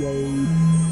dây